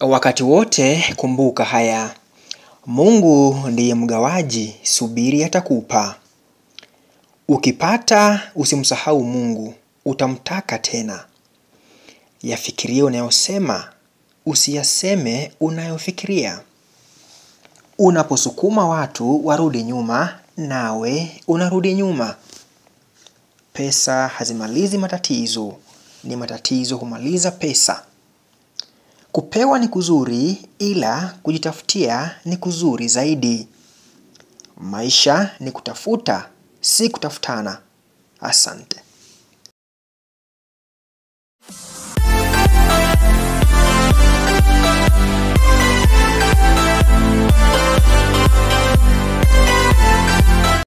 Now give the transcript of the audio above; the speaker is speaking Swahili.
Wakati wote kumbuka haya. Mungu ndiye mgawaji, subiri atakupa. Ukipata usimsahau Mungu, utamtaka tena. Yafikirie unayosema, usiyaseme unayofikiria. Unaposukuma watu warudi nyuma, nawe unarudi nyuma. Pesa hazimalizi matatizo, ni matatizo humaliza pesa. Kupewa ni kuzuri ila kujitafutia ni kuzuri zaidi. Maisha ni kutafuta, si kutafutana. Asante.